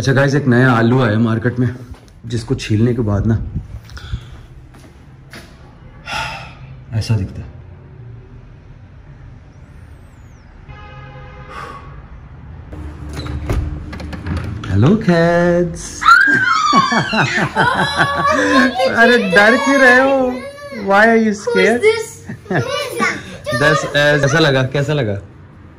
अच्छा गाइस एक नया आलू आया मार्केट में जिसको छीलने के बाद ना ऐसा दिखता है। हेलो कैट्स अरे डर क्यों रहे हो? वाई आर यू स्केयर दस ऐसा लगा? कैसा लगा?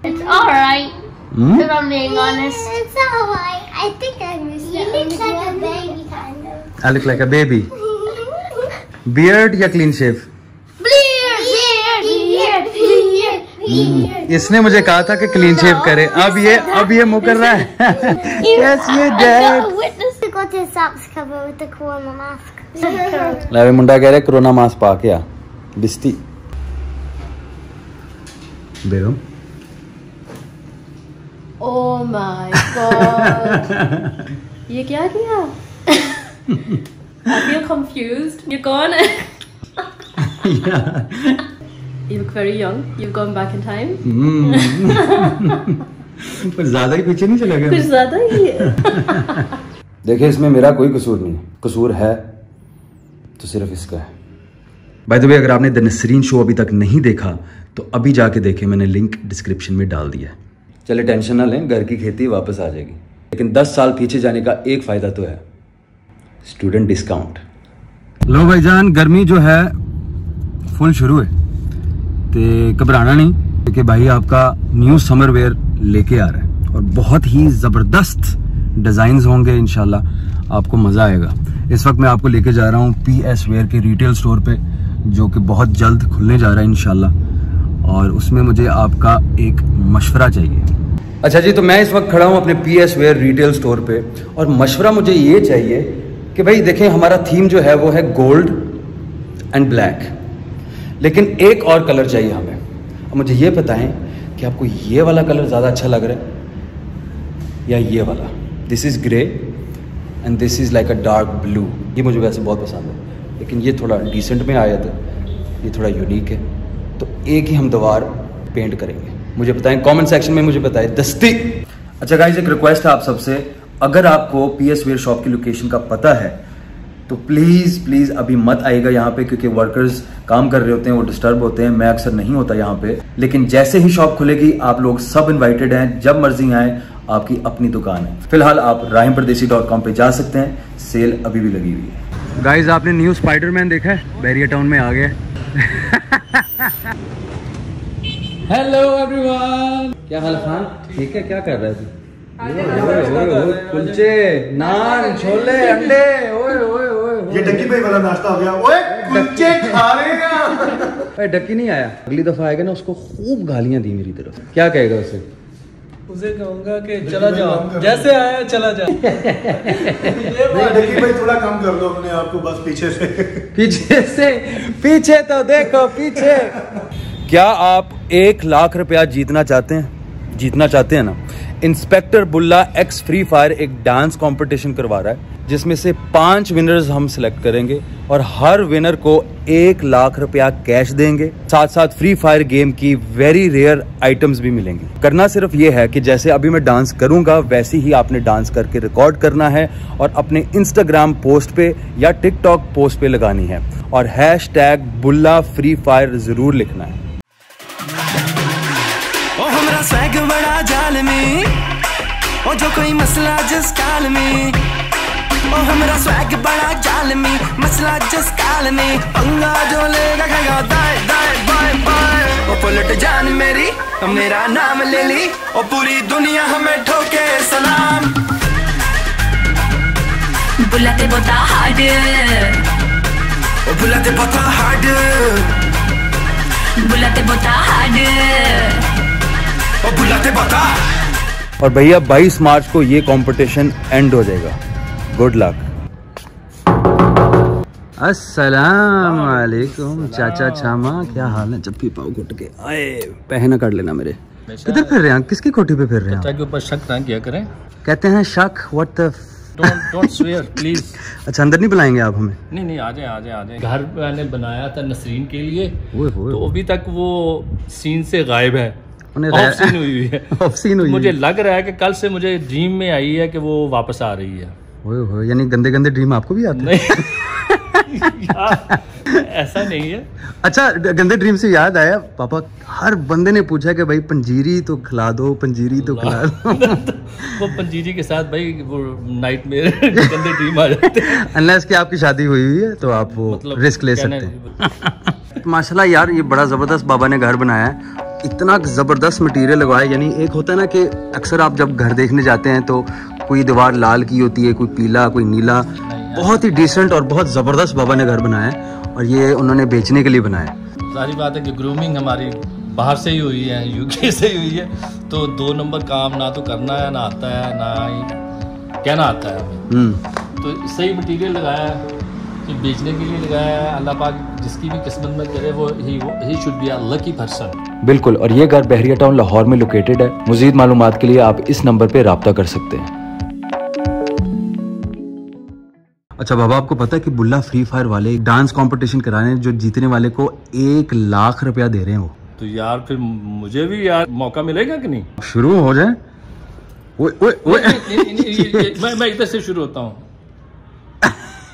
It's alright, Hmm? if I'm being honest. It's alright. I think I missed You look like a baby, kind of. I look like a baby. Beard या clean shave? Beard, beard, beard, beard, beard. इसने मुझे कहा था कि clean shave करे अब ये अब ये मुकर रहा है yes you did witness. We got his socks covered with the corona Oh ये क्या किया? ये कौन है yeah. You look very young. You've gone back in time. Hmm. ज़्यादा ही पीछे नहीं चला गया कुछ ज़्यादा ही। देखिए इसमें मेरा कोई कसूर नहीं। कसूर है तो सिर्फ़ इसका है। भाई द अगर आपने द नसरीन शो अभी तक नहीं देखा तो अभी जाके देखें मैंने लिंक डिस्क्रिप्शन में डाल दिया है। चले टेंशन ना लें, घर की खेती वापस आ जाएगी। लेकिन 10 साल पीछे जाने का एक फ़ायदा तो है। स्टूडेंट डिस्काउंट लो भाईजान गर्मी जो है फुल शुरू है। तो घबराना नहीं क्योंकि भाई आपका न्यू समर वेयर लेके आ रहा है। और बहुत ही ज़बरदस्त डिज़ाइन होंगे इन आपको मज़ा आएगा। इस वक्त मैं आपको लेके जा रहा हूँ पी एस वेयर के रिटेल स्टोर पे, जो कि बहुत जल्द खुलने जा रहा है इन और उसमें मुझे आपका एक मशवरा चाहिए। अच्छा जी तो मैं इस वक्त खड़ा हूँ अपने P S wear retail store पे, और मशवरा मुझे ये चाहिए कि भाई देखें, हमारा थीम जो है वो है गोल्ड एंड ब्लैक लेकिन एक और कलर चाहिए हमें। अब मुझे ये बताएँ कि आपको ये वाला कलर ज़्यादा अच्छा लग रहा है या ये वाला? This is grey and this is like a dark blue ये मुझे वैसे बहुत पसंद है, लेकिन ये थोड़ा डिसेंट में आया था ये थोड़ा यूनिक है। तो एक ही हम दीवार पेंट करेंगे। मुझे बताएँ कमेंट सेक्शन में मुझे बताएँ दस्ती। अच्छा गाइज़ एक रिक्वेस्ट है आप सबसे। अगर आपको पी एस वेयर शॉप की लोकेशन का पता है तो प्लीज़ प्लीज़ अभी मत आएगा यहाँ पे क्योंकि वर्कर्स काम कर रहे होते हैं वो डिस्टर्ब होते हैं। मैं अक्सर नहीं होता यहाँ पे। लेकिन जैसे ही शॉप खुलेगी आप लोग सब इनवाइटेड हैं। जब मर्ज़ी आए आपकी अपनी दुकान है। फ़िलहाल आप राहिम परदेसी डॉट कॉम पर जा सकते हैं। सेल अभी भी लगी हुई है। गाइज़ आपने न्यू स्पाइडरमैन देखा है? बैरिया टाउन में आ गया हेलो एवरीवन क्या हाल खान? ठीक है क्या कर रहा है तू ओए, ओए, ओए, कुलचे नान छोले अंडे ओए ओए ओए ये डक्की भाई वाला नाश्ता हो गया। ओए कुलचे खा रहे हैं। अरे डक्की नहीं आया। अगली दफ़ा आएगा ना उसको खूब गालियाँ दी मेरी तरफ़। क्या कहेगा उसे? उसे कहूँगा कि चला जाओ। जैसे आया चला जाओ। भाई थोड़ा कम कर दो अपने आप को बस पीछे से। पीछे से पीछे तो देखो पीछे। क्या आप एक लाख रुपया जीतना चाहते हैं? जीतना चाहते हैं ना? Inspector Bulla X free fire एक डांस कंपटीशन करवा रहा है, जिसमें से पाँच विनर्स हम सिलेक्ट करेंगे और हर विनर को एक लाख रुपया कैश देंगे। साथ साथ फ्री फायर गेम की वेरी रेयर आइटम्स भी मिलेंगी। करना सिर्फ़ ये है कि जैसे अभी मैं डांस करूँगा, वैसे ही आपने डांस करके रिकॉर्ड करना है और अपने इंस्टाग्राम पोस्ट पे या टिकटॉक पोस्ट पे लगानी है। और hashtag Bulla free fire ज़रूर लिखना है। हमरा स्वैग बड़ा जालमी ओ जो कोई मसला जिस काल में। ओ हमरा स्वैग बड़ा जालमी मसला जिस काल में। पंगा जो लेगा खाएगा दाए दाए बाय बाय ओ पलट जान मेरी मेरा नाम ले ली। ओ पूरी दुनिया हमें ठोके सलाम। बुलाते बोता हार्ड। ओ बुलाते पता हार्ड। बुलाते बोता हार्ड। ओ बुलाते पता और भैया 22 मार्च को ये कंपटीशन एंड हो जाएगा। गुड लक अस्सलाम। वालेकुम चाचा छामा क्या हाल है? जब भी पाओ घुट के आए पहना कर लेना मेरे। किधर फिर रहे हैं किसकी कोठी पे फिर रहे हैं के ऊपर शक ना किया करें। कहते हैं शक what the don't don't swear अच्छा अंदर नहीं बुलाएँगे आप हमें? नहीं नहीं आ जाए आ जाए आ जाए घर मैंने बनाया था नसरीन के लिए। ओए होए। तो अभी तक वो सीन से गायब है। उन्हें ऑफ़ सीन हुई है। हुई मुझे लग रहा है कि कल से मुझे ड्रीम में आई है कि वो वापस आ रही है। यानी गंदे गंदे ड्रीम आपको भी आते हैं? ऐसा नहीं है। अच्छा गंदे ड्रीम से याद आया पापा हर बंदे ने पूछा कि भाई पंजीरी तो खिला दो पंजीरी तो खिला दो। वो पंजीरी के साथ भाई वो नाइट में गंदे ड्रीम आ जाते हैं। अनलेस कि आपकी शादी हुई हुई है तो आप वो मतलब रिस्क ले सकते हैं। माशाल्लाह यार ये बड़ा ज़बरदस्त बाबा ने घर बनाया है। इतना ज़बरदस्त मटेरियल लगवाया यानी एक होता है ना कि अक्सर आप जब घर देखने जाते हैं तो कोई दीवार लाल की होती है कोई पीला कोई नीला बहुत ही डिसेंट और बहुत ज़बरदस्त बाबा ने घर बनाया है और ये उन्होंने बेचने के लिए बनाया सारी बात है कि ग्रूमिंग हमारी बाहर से ही हुई है यूके से ही हुई है तो दो नंबर काम ना तो करना है ना आता है ना ही कहना आता है हमें। हम्म। तो सही मटेरियल लगाया है। कि बेचने के लिए लगाया है अल्लाह पाक जिसकी भी किस्मत में करे वो ही वो ही should be a lucky person बिल्कुल और ये घर बहरिया टाउन लाहौर में लोकेटेड है। मजीद मालूम के लिए आप इस नंबर पे रबता कर सकते हैं। अच्छा बाबा आपको पता है कि बुल्ला फ्री फायर वाले डांस कंपटीशन कराने जो जीतने वाले को एक लाख रुपया दे रहे हैं वो। तो यार फिर मुझे भी यार मौका मिलेगा कि नहीं? शुरू हो जाए। मैं इधर से शुरू होता हूँ।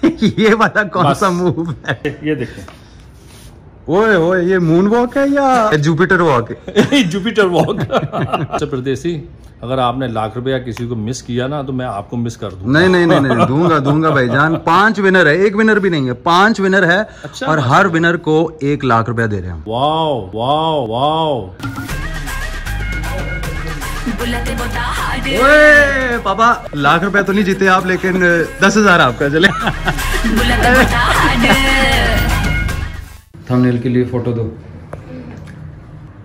ये वाला कौन सा मूव है? ये देखें। ओए ओए ये मून वॉक है या जुपिटर वॉक है? जुपिटर वॉक अच्छा प्रदेशी अगर आपने लाख रुपया किसी को मिस किया ना तो मैं आपको मिस कर दूँगा। नहीं नहीं नहीं नहीं दूँगा दूँगा भाईजान। पाँच विनर है एक विनर भी नहीं है पाँच विनर है अच्छा, और हर विनर को एक लाख रुपया दे रहे हैं वाओ वाओ वाओ ओए पापा लाख रुपए तो नहीं जीते आप लेकिन दस हज़ार आपका चले। थंबनेल के लिए फ़ोटो दो।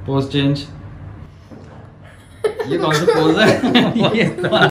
पोज चेंज ये कौन सा पोज है?